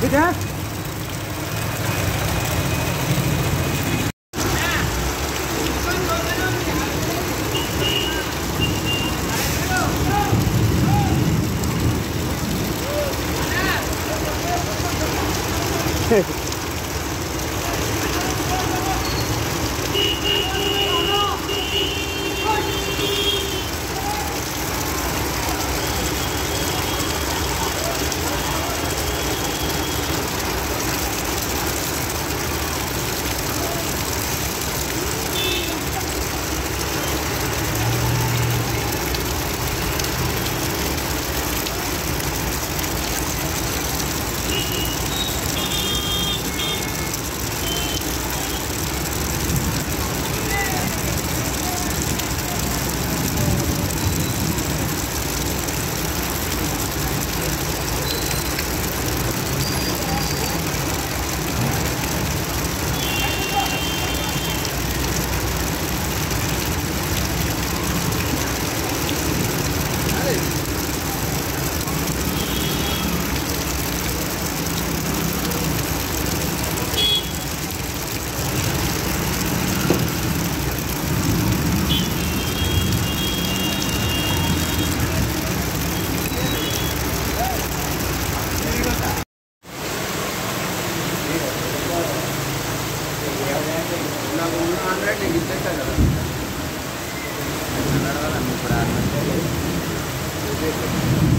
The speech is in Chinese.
快点。Gracias.